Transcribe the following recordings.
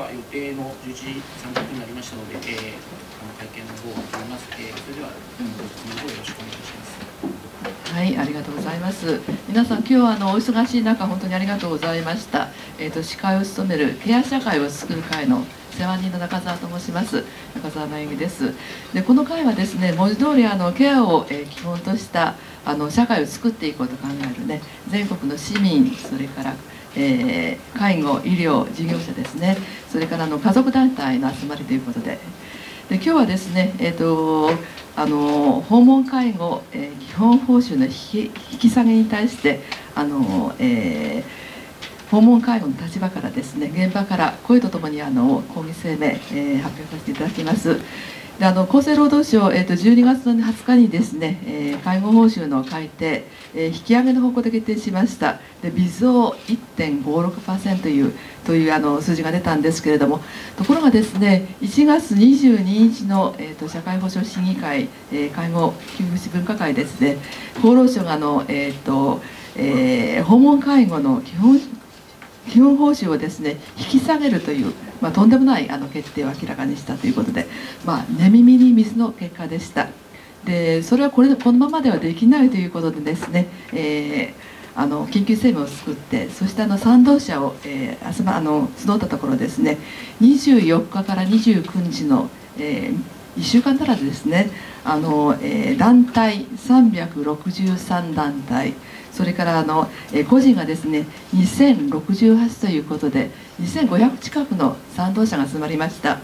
は予定の11時30分になりましたので、えー、あの会見の方を始めます。えー、それでは、ご質問の方よろしくお願いします。はい、ありがとうございます。皆さん、今日はあのお忙しい中、本当にありがとうございました。えっ、ー、と、司会を務めるケア社会を作る会の世話人の中澤と申します。中澤真由美です。で、この会はですね、文字通りあのケアを、えー、基本としたあの社会を作っていこうと考えるね、全国の市民、それからえー、介護医療事業者ですねそれからあの家族団体の集まりということでで今日はですね、えーと、あの訪問介護、えー、基本報酬の引き引き下げに対してあの、えー、訪問介護の立場からですね現場から声とともにあの抗議声明、えー、発表させていただきます。であの厚生労働省、えーと、12月の20日にですね、えー、介護報酬の改定、えー、引き上げの方向で決定しました。で微増1.56%というというあの数字が出たんですけれどもところがですね1月22日の、えーと、社会保障審議会、えー、介護給付士分科会ですね厚労省があの、えーとえー、訪問介護の基本基本報酬をですね引き下げるというまあ、とんでもないあの決定を明らかにしたということで、まあ、寝耳に水の結果でした。でそれはこれこのままではできないということでですね、えー、あの緊急声明を作ってそしてあの賛同者を、えー、集まあの集ったところですね24日から29日の、えー、1週間足らずですねあの、えー、団体363団体それからあの、え個人がですね2068ということで2500近くの賛同者が集まりました。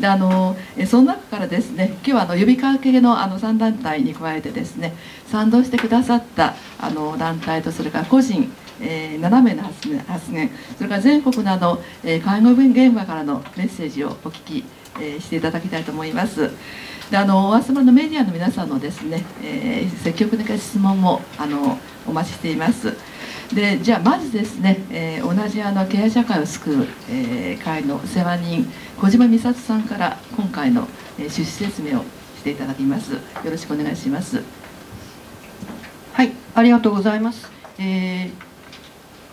であのその中からですね今日はあの呼びかけのあの3団体に加えてですね賛同してくださったあの団体とそれから個人えー、7名の発言発言それから全国のあの、えー、介護現場からのメッセージをお聞き、えー、していただきたいと思います。であのお集まりのメディアの皆さんのですね、えー、積極的な質問もあのお待ちしています。でじゃあまずですね、えー、同じあの経営社会を救う、えー、会の世話人小島美里さんから今回の、えー、趣旨説明をしていただきます。よろしくお願いします。はいありがとうございます、えー、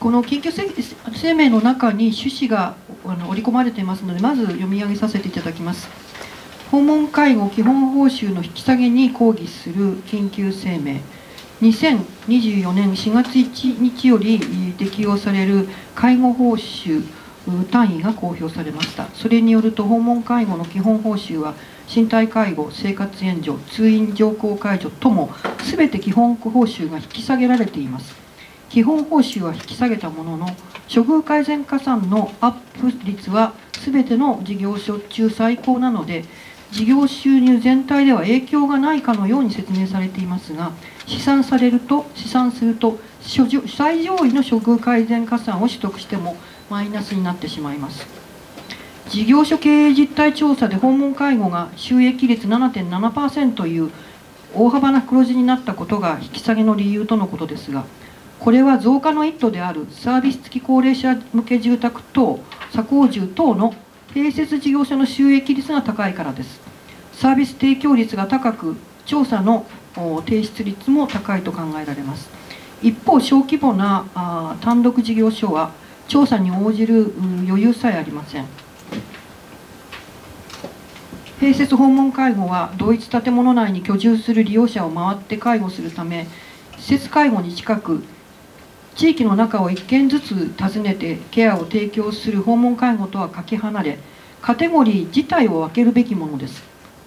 この緊急声明の中に趣旨があの織り込まれていますのでまず読み上げさせていただきます。訪問介護基本報酬の引き下げに抗議する緊急声明2024年4月1日より適用される介護報酬単位が公表されました。それによると訪問介護の基本報酬は身体介護生活援助通院条項解除とも全て基本報酬が引き下げられています。基本報酬は引き下げたものの処遇改善加算のアップ率は全ての事業所中最高なので事業収入全体では影響がないかのように説明されていますが試算されると試算すると最上位の処遇改善加算を取得してもマイナスになってしまいます。事業所経営実態調査で訪問介護が収益率7.7%という大幅な黒字になったことが引き下げの理由とのことですがこれは増加の一途である。サービス付き高齢者向け住宅等左高住等の併設事業所の収益率が高いからです。サービス提供率が高く調査の提出率も高いと考えられます。一方小規模な単独事業所は調査に応じる余裕さえありません。併設訪問介護は同一建物内に居住する利用者を回って介護するため施設介護に近く地域の中を1軒ずつ訪ねてケアを提供する訪問介護とはかけ離れカテゴリー自体を分けるべきものです。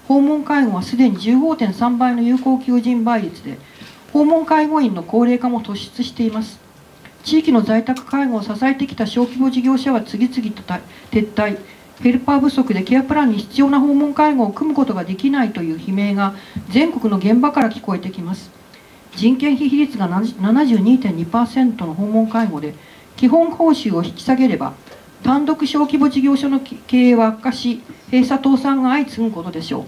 訪問介護はすでに15.3倍の有効求人倍率で訪問介護員の高齢化も突出しています。地域の在宅介護を支えてきた小規模事業者は次々と撤退。ヘルパー不足でケアプランに必要な訪問介護を組むことができないという悲鳴が全国の現場から聞こえてきます。人件費比率が72.2%の訪問介護で基本報酬を引き下げれば単独小規模事業所の経営は悪化し閉鎖倒産が相次ぐことでしょう。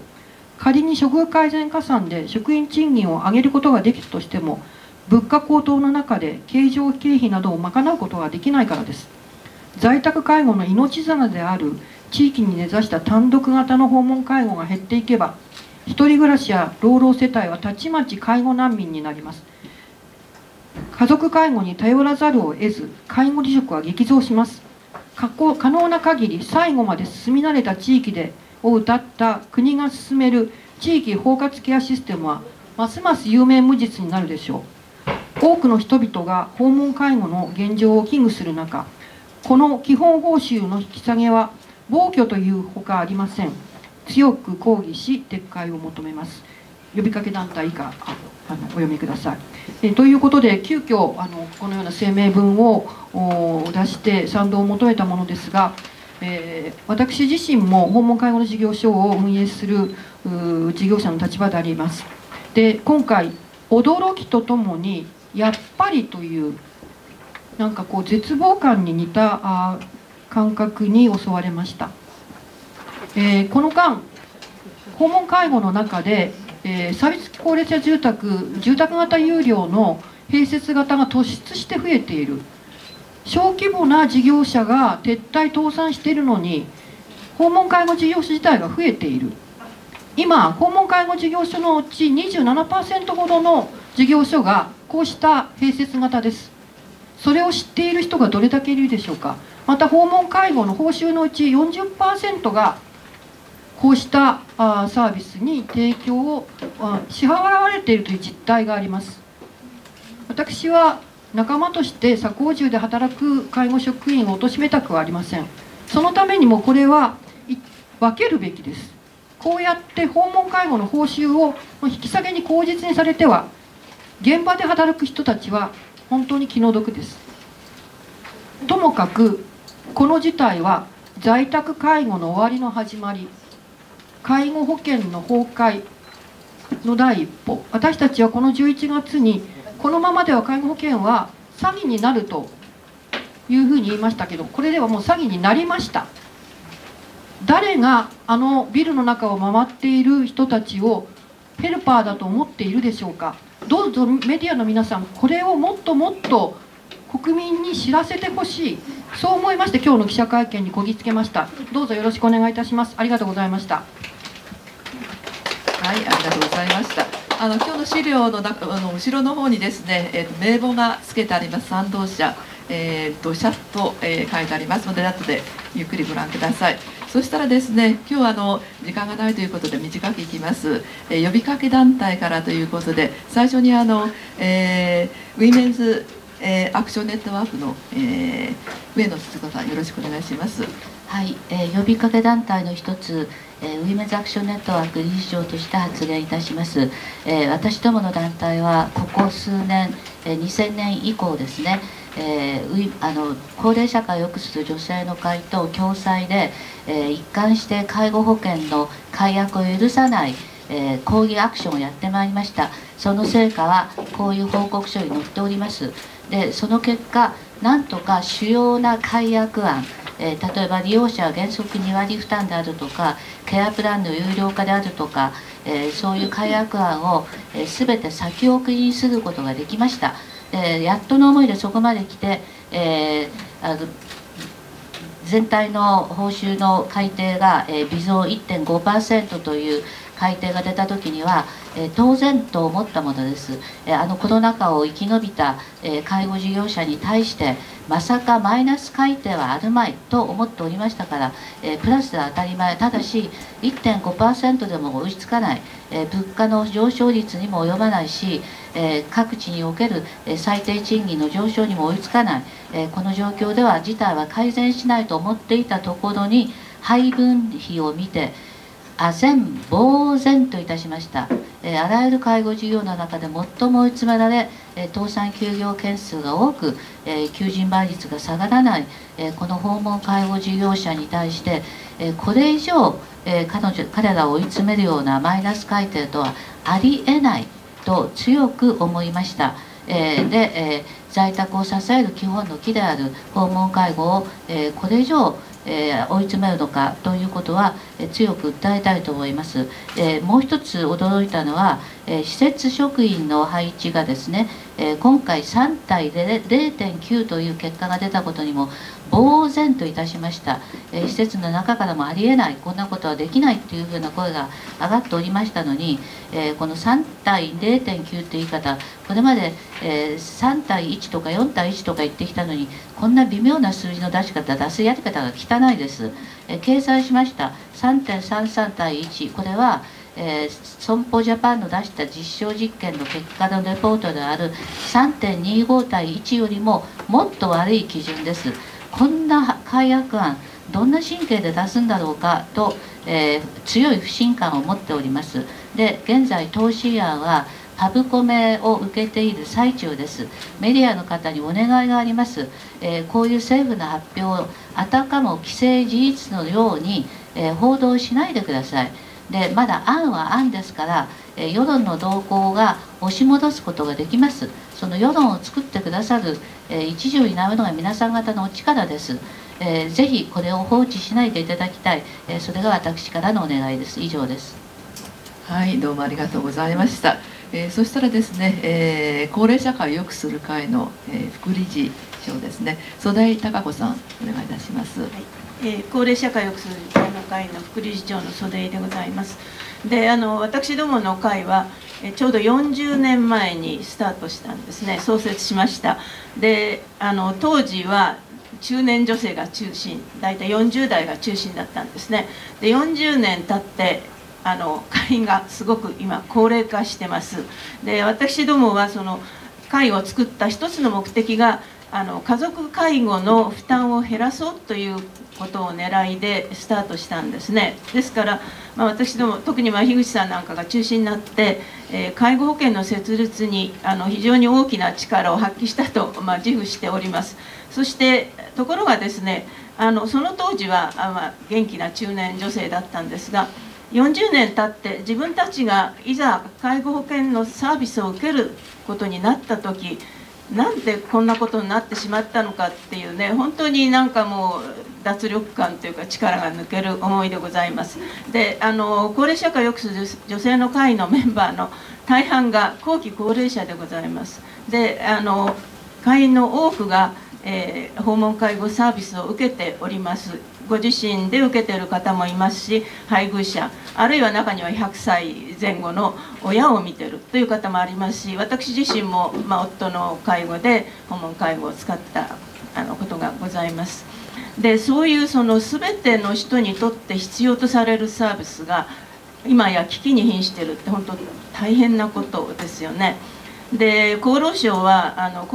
仮に処遇改善加算で職員賃金を上げることができたとしても物価高騰の中で経常経費などを賄うことができないからです。在宅介護の命綱である地域に根ざした単独型の訪問介護が減っていけば1人暮らしや老老世帯はたちまち介護難民になります。家族介護に頼らざるを得ず介護離職は激増します。可能な限り最後まで進み慣れた地域でを謳った国が進める地域包括ケアシステムはますます有名無実になるでしょう。多くの人々が訪問介護の現状を危惧する中この基本報酬の引き下げは暴挙というほかありません。強く抗議し撤回を求めます呼びかけ団体以下あのお読みください。えということで急遽あのこのような声明文を出して賛同を求めたものですが、えー、私自身も訪問介護の事業所を運営する事業者の立場であります。で今回驚きとともにやっぱりというなんかこう絶望感に似た感覚に襲われました、えー、この間訪問介護の中でえー、サービス高齢者住宅住宅型有料の併設型が突出して増えている。小規模な事業者が撤退倒産しているのに訪問介護事業所自体が増えている。今訪問介護事業所のうち27%ほどの事業所がこうした併設型です。それを知っている人がどれだけいるでしょうか。また訪問介護の報酬のうち40%がこうしたあサービスに提供を支払われているという実態があります。私は仲間として左高中で働く介護職員を貶めたくはありません。そのためにもこれは分けるべきです。こうやって訪問介護の報酬を引き下げに口実にされては現場で働く人たちは本当に気の毒です。ともかくこの事態は在宅介護の終わりの始まり。介護保険の崩壊の第一歩。私たちはこの11月にこのままでは介護保険は詐欺になるというふうに言いましたけどこれではもう詐欺になりました。誰があのビルの中を回っている人たちをヘルパーだと思っているでしょうか。どうぞメディアの皆さんこれをもっともっと国民に知らせてほしい。そう思いまして今日の記者会見にこぎつけました。どうぞよろしくお願いいたします。ありがとうございました。はい、ありがとうございました。あの今日の資料の中あの後ろの方にですね、えー、と名簿が付けてあります。賛同者、えー、とシャッと、えー、書いてあります。ので後でゆっくりご覧ください。そしたらですね今日はあの時間がないということで短くいきます、えー、呼びかけ団体からということで最初にあの、えー、ウィメンズ、えー、アクションネットワークの、えー、上野千鶴子さんよろしくお願いします。はい、えー、呼びかけ団体の一つえー、ウィメンズアクションネットワーク理事長として発言いたします、えー、私どもの団体はここ数年、えー、2000年以降ですね、えー、あの高齢社会を良くする女性の会と共催で、えー、一貫して介護保険の解約を許さないえー、抗議アクションをやってまいりました。その成果はこういう報告書に載っております。でその結果なんとか主要な解約案えー、例えば利用者は原則2割負担であるとかケアプランの有料化であるとか、えー、そういう改悪案を、えー、全て先送りにすることができました、えやっとの思いでそこまで来て、えあ全体の報酬の改定が、え微増1.5%という改定が出た時には、え、当然と思ったものです、え、あのコロナ禍を生き延びた、え、介護事業者に対してまさかマイナス改定はあるまいと思っておりましたから、えプラスで当たり前。ただし1.5%でも追いつかない、え物価の上昇率にも及ばないし、え各地における、最低賃金の上昇にも追いつかない、えこの状況では事態は改善しないと思っていたところに配分費を見て唖然呆然といたしました、え、あらゆる介護事業の中で最も追い詰められ、え、倒産休業件数が多く、え、求人倍率が下がらない、えこの訪問介護事業者に対して、えこれ以上、え彼女彼らを追い詰めるようなマイナス改定とはありえないと強く思いました。えで、え在宅を支える基本の木である訪問介護を、えこれ以上えー、追い詰めるのかということは、えー、強く訴えたいと思います、えー、もう一つ驚いたのは、え施設職員の配置がですね、え今回3対0.9という結果が出たことにも呆然といたしました、え施設の中からもありえない。こんなことはできないというふうな声が上がっておりましたのに、えこの3対0.9という言い方これまで、え3対1とか4対1とか言ってきたのにこんな微妙な数字の出し方出すやり方が汚いです、掲載しました。3.33対1これはえー、損保ジャパンの出した実証実験の結果のレポートである3.25対1よりももっと悪い基準です。こんな改悪案どんな神経で出すんだろうか？と、えー、強い不信感を持っております。で現在投資案はパブコメを受けている最中です。メディアの方にお願いがあります、えー、こういう政府の発表をあたかも既成事実のように、えー、報道しないでください。でまだ案は案ですから、え、世論の動向が押し戻すことができます。その世論を作ってくださる、え一助になるのが皆さん方のお力です。えー、ぜひこれを放置しないでいただきたい、えー、それが私からのお願いです。以上です。はいどうもありがとうございました、えー、そしたらですね、えー、高齢社会を良くする会の、えー、副理事長ですね曽田孝子さんお願いいたします、はい。えー、高齢社会を良くする会の副理事長の曽田でございます。であの私どもの会はちょうど40年前にスタートしたんですね。創設しました。であの当時は中年女性が中心大体40代が中心だったんですね。で40年経ってあの会員がすごく今高齢化してます。で私どもはその会を作った一つの目的があの家族介護の負担を減らそうということを狙いでスタートしたんですね。ですから、まあ、私ども特にま樋口さんなんかが中心になって、えー、介護保険の設立にあの非常に大きな力を発揮したと、まあ、自負しております。そしてところがですねあのその当時はあ、まあ、元気な中年女性だったんですが40年経って自分たちがいざ介護保険のサービスを受けることになった時なんでこんなことになってしまったのかっていうね本当になんかもう脱力感というか力が抜ける思いでございます。であの高齢社会を良くする女性の会のメンバーの大半が後期高齢者でございます。であの会員の多くがえー、訪問介護サービスを受けております。ご自身で受けている方もいますし配偶者あるいは中には100歳前後の親を見てるという方もありますし私自身も、まあ、夫の介護で訪問介護を使ったあのことがございますでそういうその全ての人にとって必要とされるサービスが今や危機に瀕してるって本当大変なことですよね。で厚労省はあの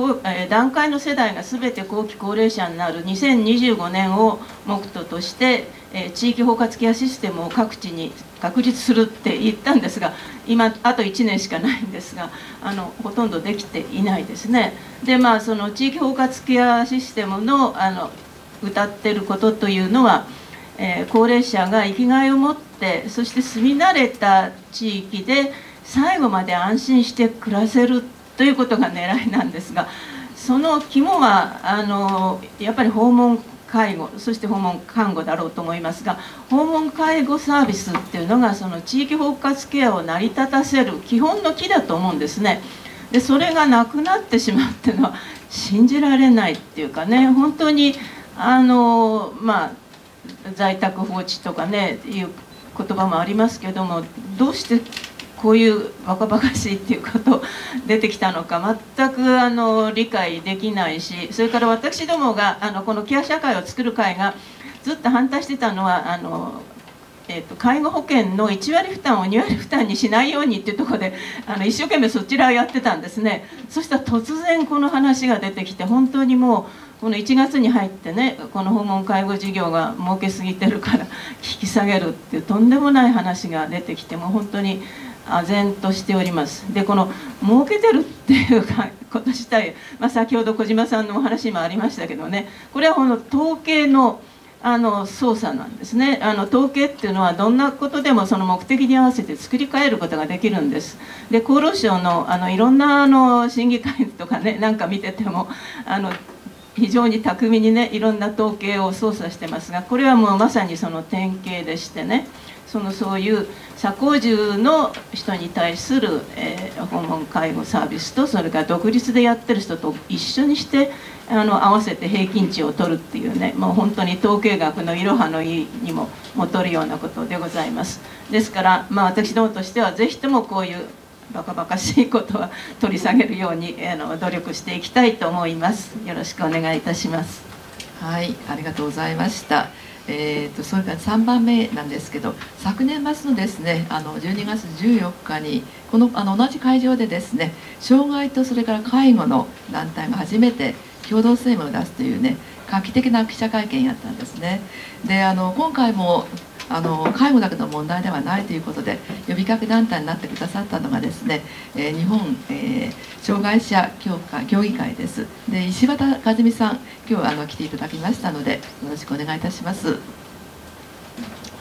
段階の世代が全て後期高齢者になる2025年を目途として地域包括ケアシステムを各地に確立するって言ったんですが今あと1年しかないんですがあのほとんどできていないですね。でまあその地域包括ケアシステムのあの歌ってることというのは、えー、高齢者が生きがいを持ってそして住み慣れた地域で最後まで安心して暮らせるということが狙いなんですがその肝はあのやっぱり訪問介護そして訪問看護だろうと思いますが訪問介護サービスっていうのがその地域包括ケアを成り立たせる基本の木だと思うんですね。でそれがなくなってしまうっていうのは信じられないっていうかね本当にあのまあ在宅放置とかねいう言葉もありますけどもどうしてこういうバカバカしいっていうこと出てきたのか全くあの理解できないしそれから私どもがあのこのケア社会を作る会がずっと反対してたのはあのえーと、介護保険の1割負担を2割負担にしないようにっていうとこであの一生懸命そちらをやってたんですね。そしたら突然この話が出てきて本当にもうこの1月に入ってねこの訪問介護事業が儲けすぎてるから引き下げるっていうとんでもない話が出てきてもう本当に唖然としております。でこの儲けてるっていう こと自体、まあ、先ほど小島さんのお話もありましたけどねこれはこの統計のあの操作なんですね。あの統計っていうのはどんなことでもその目的に合わせて作り変えることができるんです。で厚労省のあのいろんなあの審議会とかねなんか見ててもあの非常に巧みにねいろんな統計を操作してますがこれはもうまさにその典型でしてね。そのそういう社交住の人に対する、えー、訪問介護サービスとそれから独立でやってる人と一緒にしてあの合わせて平均値を取るっていうねもう本当に統計学のいろはの意にももとるようなことでございます。ですから、まあ、私どもとしては是非ともこういうバカバカしいことは取り下げるようにあの努力していきたいと思います。よろしくお願いいたします。はいありがとうございました。えーと、それから3番目なんですけど昨年末のですねあの12月14日にこのあの同じ会場でですね障害とそれから介護の団体が初めて共同声明を出すというね画期的な記者会見やったんですね。であの今回もあの介護だけの問題ではないということで呼びかけ団体になってくださったのがですね、えー、日本、えー、障害者協会協議会です。で石渡和美さん今日あの来ていただきましたのでよろしくお願いいたします。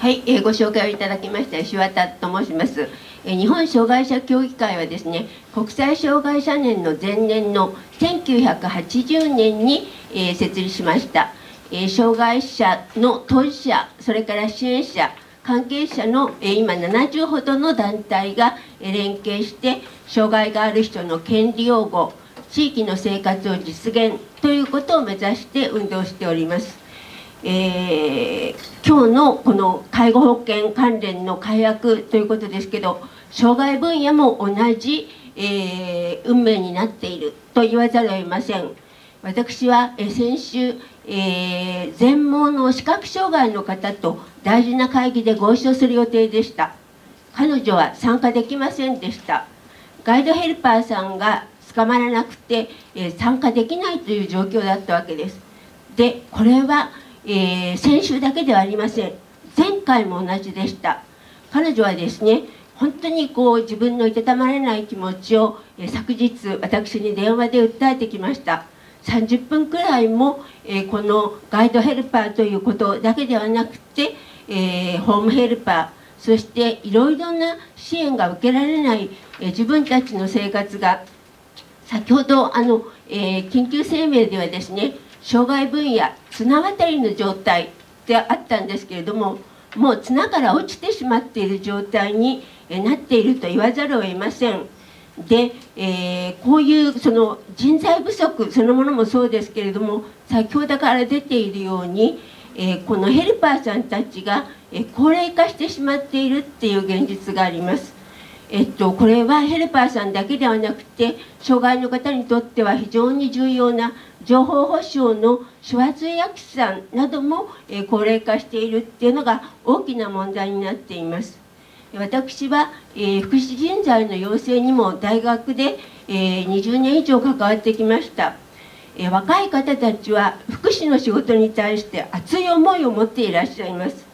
はい、えー、ご紹介をいただきました石渡と申します、えー、日本障害者協議会はですね国際障害者年の前年の1980年に、えー、設立しました。え障害者の当事者それから支援者関係者の、え今70ほどの団体が、え連携して障害がある人の権利擁護地域の生活を実現ということを目指して運動しております。えー、今日のこの介護保険関連の改悪ということですけど障害分野も同じ、えー、運命になっていると言わざるを得ません私は、え先週えー、全盲の視覚障害の方と大事な会議でご一緒する予定でした。彼女は参加できませんでした。ガイドヘルパーさんが捕まらなくて、えー、参加できないという状況だったわけです。でこれは、えー、先週だけではありません。前回も同じでした。彼女はですね本当にこう自分のいたたまれない気持ちを、え昨日私に電話で訴えてきました。30分くらいも、えー、このガイドヘルパーということだけではなくて、えー、ホームヘルパーそしていろいろな支援が受けられない、えー、自分たちの生活が先ほどあの、え緊急声明ではですね障害分野綱渡りの状態であったんですけれどももう綱から落ちてしまっている状態になっていると言わざるを得ません。で、えー、こういうその人材不足そのものもそうですけれども先ほどから出ているように、えー、このヘルパーさんたちが、えー、高齢化してしまっているっていう現実があります。えっと、これはヘルパーさんだけではなくて障害の方にとっては非常に重要な情報保障の手話通訳士さんなども、え高齢化しているっていうのが大きな問題になっています。私は、えー、福祉人材の養成にも大学で、えー、20年以上関わってきました、えー、若い方たちは福祉の仕事に対して熱い思いを持っていらっしゃいます。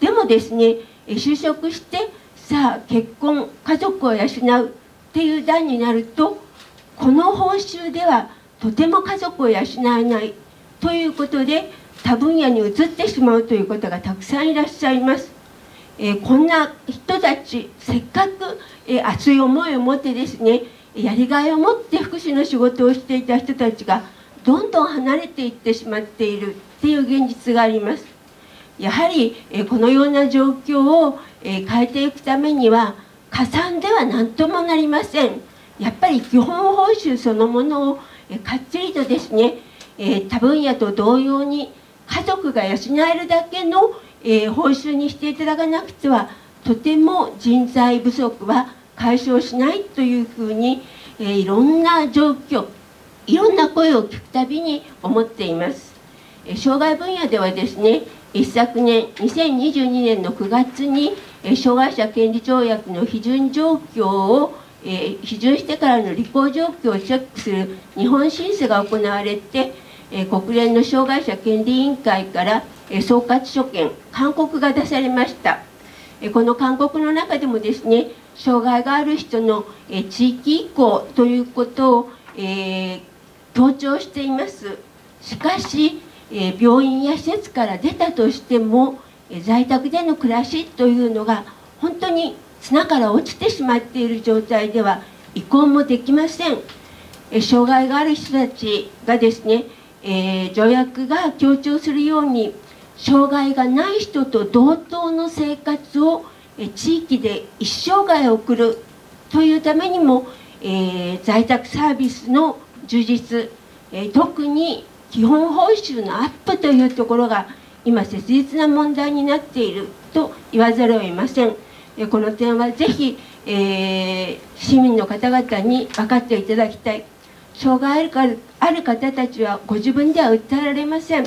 でもですね、え就職してさあ結婚家族を養うっていう段になるとこの報酬ではとても家族を養えないということで他分野に移ってしまうという方がたくさんいらっしゃいます。え、こんな人たちせっかく、え、熱い思いを持ってですねやりがいを持って福祉の仕事をしていた人たちがどんどん離れていってしまっているっていう現実があります。やはり、え、このような状況を、え変えていくためには加算では何ともなりません。やっぱり基本報酬そのものを、えかっちりとですね、え多分野と同様に家族が養えるだけのえー、報酬にしていただかなくてはとても人材不足は解消しないというふうに、えー、いろんな状況いろんな声を聞くたびに思っています、えー、障害分野ではですね一昨年2022年の9月に、えー、障害者権利条約の批准状況をえー、批准してからの履行状況をチェックする日本審査が行われて、え、国連の障害者権利委員会から総括書簡勧告が出されました。この勧告の中でもですね障害がある人の地域移行ということを、えー、強調しています。しかし病院や施設から出たとしても在宅での暮らしというのが本当に綱から落ちてしまっている状態では移行もできません。障害がある人たちがですね、えー、条約が強調するように障害がない人と同等の生活をえ地域で一生涯送るというためにも、えー、在宅サービスの充実、え、特に基本報酬のアップというところが今切実な問題になっていると言わざるを得ません。この点はぜひ、えー、市民の方々に分かっていただきたい。障害ある方たちはご自分では訴えられません。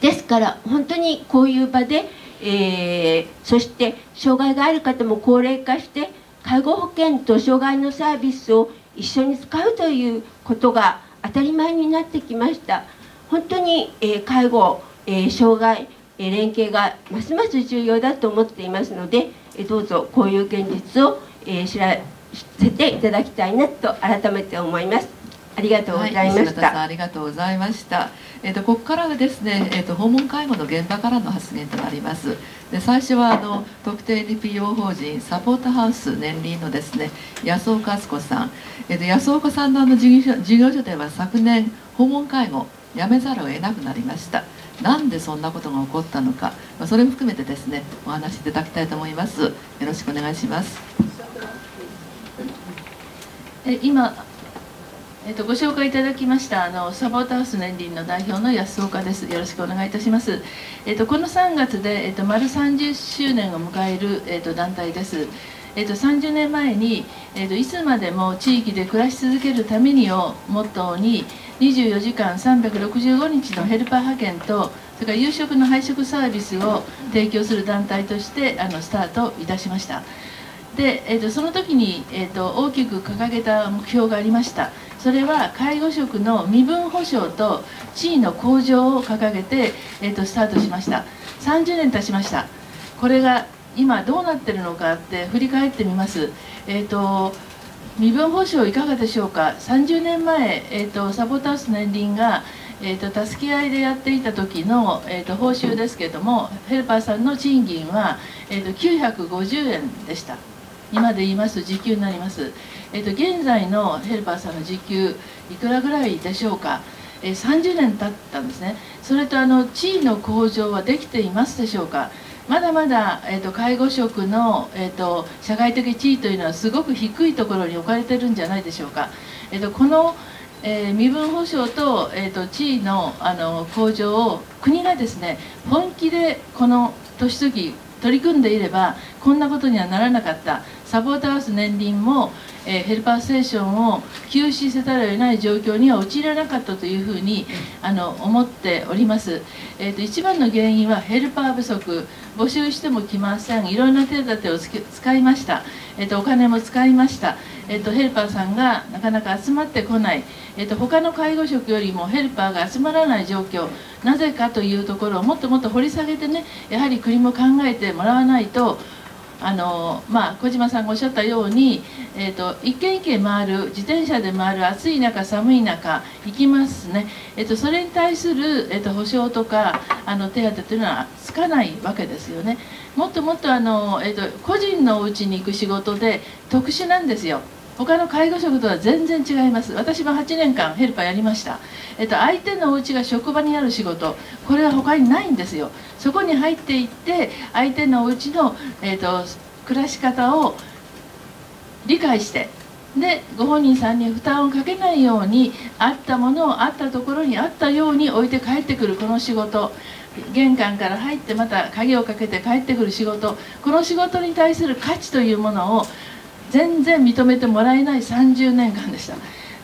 ですから本当にこういう場で、えー、そして障害がある方も高齢化して介護保険と障害のサービスを一緒に使うということが当たり前になってきました。本当に、えー、介護、えー、障害、え連携がますます重要だと思っていますので、えどうぞこういう現実を、え知らせていただきたいなと改めて思います。ありがとうございました。はい、ありがとうございました。えっ、ー、とここからはですね、えっ、ー、と訪問介護の現場からの発言となります。で最初はあの特定 NPO 法人サポートハウス年輪のですね安岡敦子さん、えっ、ー、と安岡さんのあの事業所事業所では昨年訪問介護やめざるを得なくなりました。なんでそんなことが起こったのか、まあ、それも含めてですねお話しいただきたいと思います。よろしくお願いします。え今えっと、ご紹介いただきましたあのサポートハウス年輪の代表の安岡です。よろしくお願いいたします。えっと、この3月で、えっと、丸30周年を迎える、えっと、団体です。えっと、30年前に、えっと、いつまでも地域で暮らし続けるためにをモットーに24時間365日のヘルパー派遣とそれから夕食の配食サービスを提供する団体としてあのスタートいたしましたで、えーと、その時に、えーと大きく掲げた目標がありました。それは介護職の身分保障と地位の向上を掲げて、えーと、スタートしました。30年経ちました。これが今どうなってるのかって振り返ってみます、えーと、身分保障いかがでしょうか？30年前、えーと、サポータース年輪がえーと、助け合いでやっていた時の、えーと、報酬ですけれどもヘルパーさんの賃金は、えーと950円でした。今で言います時給になります、えーと、現在のヘルパーさんの時給いくらぐらいでしょうか、え、30年経ったんですね。それとあの地位の向上はできていますでしょうか。まだまだ、えーと、介護職の、えーと、社会的地位というのはすごく低いところに置かれてるんじゃないでしょうか、えー、とこの、えー、身分保障と,、えー、と地位のあの向上を国がですね本気でこの年月取り組んでいればこんなことにはならなかった。サポーターハウス年輪も、えー、ヘルパーステーションを休止せざるを得ない状況には陥らなかったというふうにあの思っております、えーと、一番の原因はヘルパー不足。募集しても来ません。いろんな手立てを使いました、えーと、お金も使いました、えーと、ヘルパーさんがなかなか集まってこない、えー、と他の介護職よりもヘルパーが集まらない状況。なぜかというところをもっともっと掘り下げてねやはり国も考えてもらわないとあのまあ、小島さんがおっしゃったように、えーと、一軒一軒回る自転車で回る暑い中寒い中行きますね、えーと、それに対する、えーと、保証とかあの手当というのはつかないわけですよね。もっともっとあの、えー、と個人のお家に行く仕事で特殊なんですよ。他の介護職とは全然違います。私も8年間ヘルパーやりました、えっと、相手のお家が職場にある仕事。これは他にないんですよ。そこに入っていって相手のお家の、えっと、暮らし方を理解してでご本人さんに負担をかけないようにあったものをあったところにあったように置いて帰ってくるこの仕事。玄関から入ってまた鍵をかけて帰ってくる仕事。この仕事に対する価値というものを全然認めてもらえない30年間でした。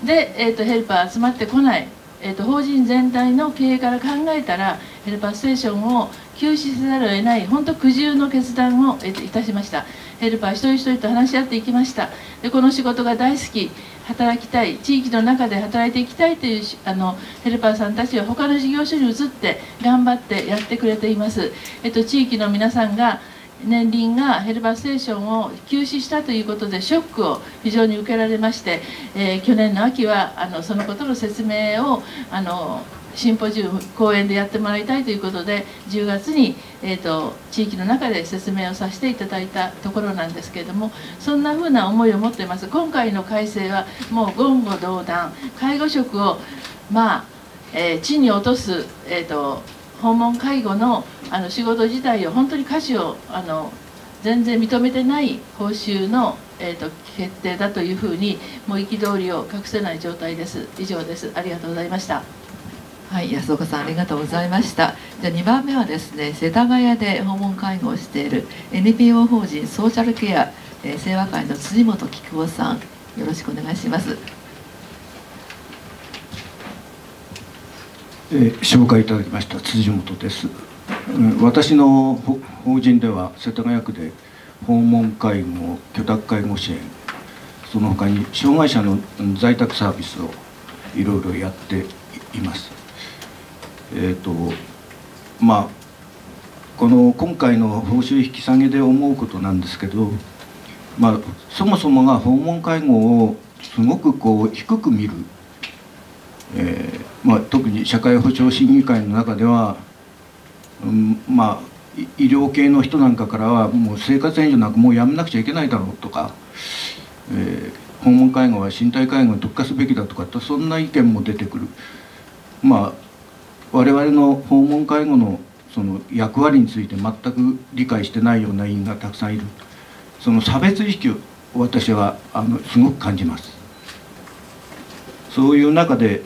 で、えーと、ヘルパー集まってこない、えーと、法人全体の経営から考えたらヘルパーステーションを休止せざるを得ない。本当苦渋の決断をいたしました。ヘルパー一人一人と話し合っていきました。でこの仕事が大好き。働きたい。地域の中で働いていきたいというあのヘルパーさんたちは他の事業所に移って頑張ってやってくれています、えっと、地域の皆さんが年輪がヘルパーステーションを休止したということでショックを非常に受けられまして、えー、去年の秋はあのそのことの説明をあのシンポジウム講演でやってもらいたいということで10月に、えーと、地域の中で説明をさせていただいたところなんですけれどもそんなふうな思いを持っています。今回の改正はもう言語道断介護職をまあ、えー、地に落とす、えーと訪問介護のあの仕事自体を本当に歌詞をあの全然認めてない報酬の、えーと、決定だというふうにもう憤りを隠せない状態です。以上です。ありがとうございました。はい安岡さんありがとうございました。じゃあ2番目はですね世田谷で訪問介護をしている NPO 法人ソーシャルケア、えー、清和会の辻本菊夫さん。よろしくお願いします。えー、紹介いただきました辻本です、うん、私の法人では世田谷区で訪問介護居宅介護支援その他に障害者の在宅サービスをいろいろやっています。えっ、ー、とまあこの今回の報酬引き下げで思うことなんですけどまあそもそもが訪問介護をすごくこう低く見るえまあ、特に社会保障審議会の中では、うん、まあ医療系の人なんかからはもう生活援助なんかもうやめなくちゃいけないだろうとか、えー、訪問介護は身体介護に特化すべきだとかそんな意見も出てくる。まあ我々の訪問介護のその役割について全く理解してないような委員がたくさんいる。その差別意識を私はあのすごく感じます。そういう中で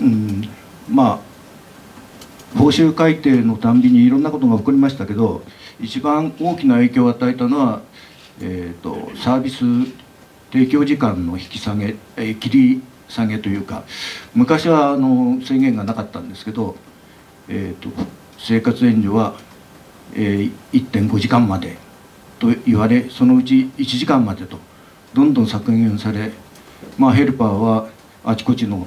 うん。まあ報酬改定のたんびにいろんなことが起こりましたけど一番大きな影響を与えたのは、えーと、サービス提供時間の引き下げ、えー、切り下げというか昔はあの制限がなかったんですけど、えーと、生活援助は、えー、1.5時間までと言われそのうち1時間までとどんどん削減され、まあ、ヘルパーはあちこちの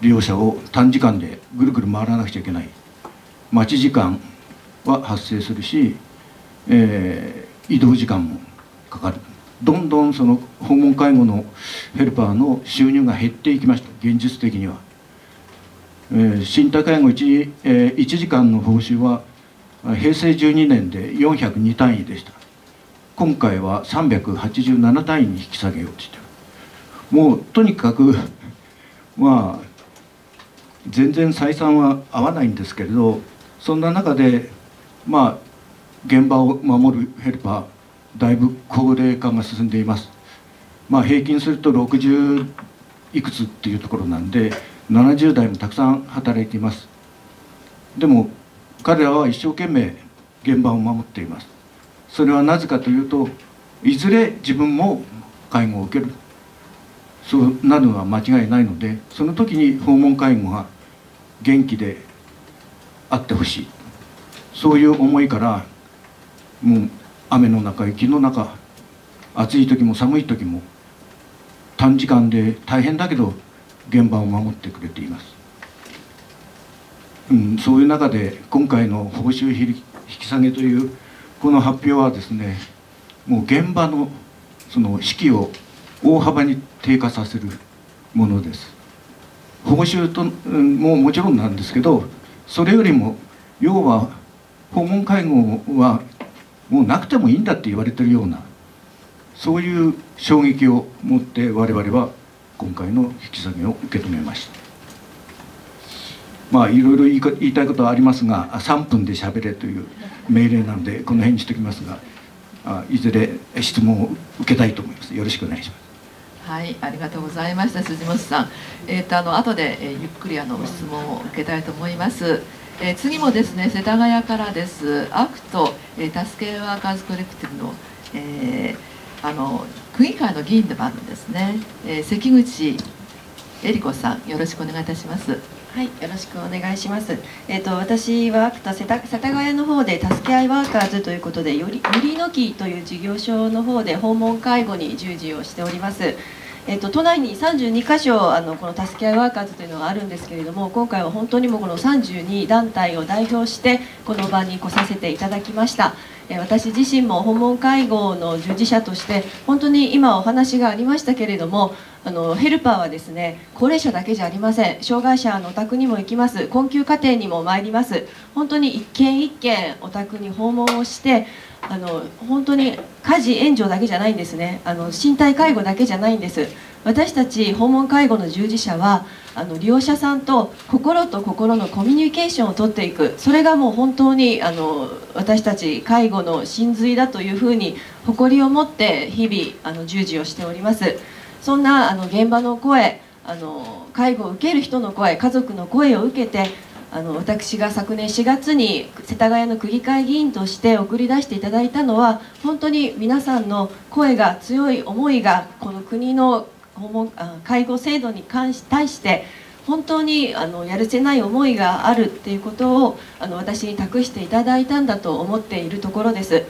利用者を短時間でぐるぐる回らなくちゃいけない。待ち時間は発生するし、えー、移動時間もかかる。どんどんその訪問介護のヘルパーの収入が減っていきました。現実的には、えー、身体介護 1,、えー、1時間の報酬は平成12年で402単位でした。今回は387単位に引き下げようとしてる。もうとにかくまあ全然採算は合わないんですけれどそんな中でまあ現場を守るヘルパーだいぶ高齢化が進んでいます。まあ、平均すると60いくつっていうところなんで70代もたくさん働いています。でも彼らは一生懸命現場を守っています。それはなぜかというといずれ自分も介護を受ける。そうなるのは間違いないのでその時に訪問介護が元気であってほしい。そういう思いからもう雨の中雪の中暑い時も寒い時も短時間で大変だけど現場を守ってくれています、うん、そういう中で今回の報酬引き下げというこの発表はですねもう現場のその士気を大幅に低下させるものです。報酬とももちろんなんですけどそれよりも要は訪問介護はもうなくてもいいんだって言われてるようなそういう衝撃を持って我々は今回の引き下げを受け止めました。まあいろいろ言いたいことはありますが3分で喋れという命令なのでこの辺にしておきますがいずれ質問を受けたいと思います。よろしくお願いします。はい、ありがとうございました辻本さん。えっ、ー、とあの後で、えー、ゆっくりあの質問を受けたいと思います。えー、次もですね世田谷からです。アクト、えー、助け合いワーカーズコレクティブの、えー、あの区議会の議員でもあるんですね。えー、関口恵理子さんよろしくお願いいたします。はい、よろしくお願いします。えっ、ー、と私はアクタ世田世田谷の方で助け合いワーカーズということでよりよりのきという事業所の方で訪問介護に従事をしております。えっと、都内に32箇所あのこの助け合いワーカーズというのがあるんですけれども今回は本当にもこの32団体を代表してこの場に来させていただきました。私自身も訪問介護の従事者として本当に今お話がありましたけれどもあのヘルパーはですね高齢者だけじゃありません。障害者のお宅にも行きます。困窮家庭にも参ります。本当に一軒一軒お宅に訪問をしてあの本当に家事援助だけじゃないんですね。あの身体介護だけじゃないんです。私たち訪問介護の従事者はあの利用者さんと心と心のコミュニケーションをとっていく。それがもう本当にあの私たち介護の真髄だというふうに誇りを持って日々あの従事をしております。そんなあの現場の声あの介護を受ける人の声家族の声を受けてあの私が昨年4月に世田谷の区議会議員として送り出していただいたのは本当に皆さんの声が強い思いがこの国の訪問介護制度に関し対して本当にあのやるせない思いがあるっていうことをあの私に託していただいたんだと思っているところです。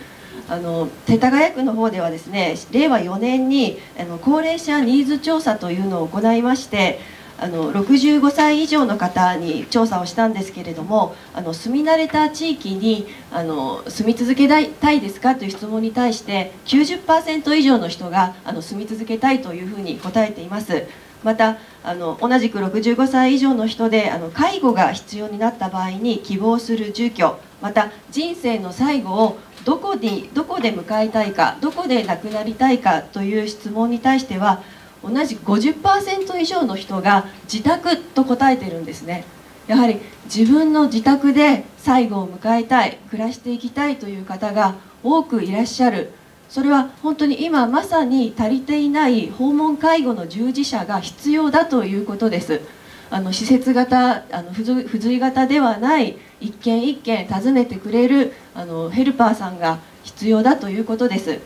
あの世田谷区の方ではですね令和4年にあの高齢者ニーズ調査というのを行いましてあの65歳以上の方に調査をしたんですけれどもあの住み慣れた地域にあの住み続けたいですかという質問に対して90%以上の人があの住み続けたいというふうに答えています。またあの同じく65歳以上の人であの介護が必要になった場合に希望する住居また人生の最後をどこにどこで迎えたいかどこで亡くなりたいかという質問に対しては同じ50%以上の人が自宅と答えてるんですね。やはり自分の自宅で最後を迎えたい暮らしていきたいという方が多くいらっしゃる。それは本当に今まさに足りていない訪問介護の従事者が必要だということです。あの施設型あの付随型ではない一軒一軒訪ねてくれるあのヘルパーさんが必要だということです。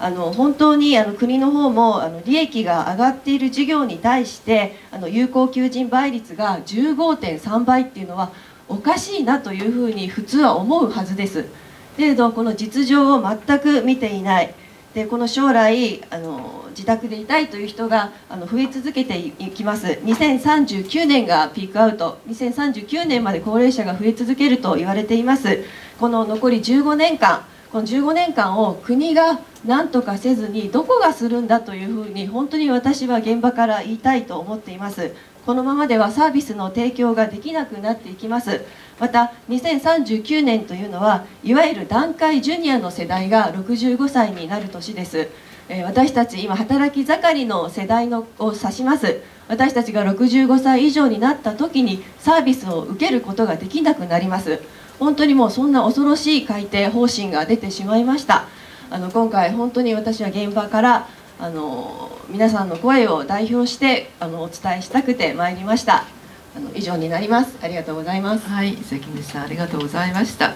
あの本当にあの国の方もあの利益が上がっている事業に対してあの有効求人倍率が15.3倍っていうのはおかしいなというふうに普通は思うはずです。けれどこの実情を全く見ていない。でこの将来あの自宅でいたいという人があの増え続けていきます。2039年がピークアウト。2039年まで高齢者が増え続けると言われています。この残り15年間この15年間を国が何とかせずにどこがするんだというふうに本当に私は現場から言いたいと思っています。このままではサービスの提供ができなくなっていきます。また2039年というのはいわゆる団塊ジュニアの世代が65歳になる年です。私たち今働き盛りの世代のを指します。私たちが65歳以上になった時にサービスを受けることができなくなります。本当にもうそんな恐ろしい改定方針が出てしまいました。あの今回本当に私は現場からあの皆さんの声を代表してあのお伝えしたくてまいりました。あの以上になります。ありがとうございます。はい関根さんありがとうございました。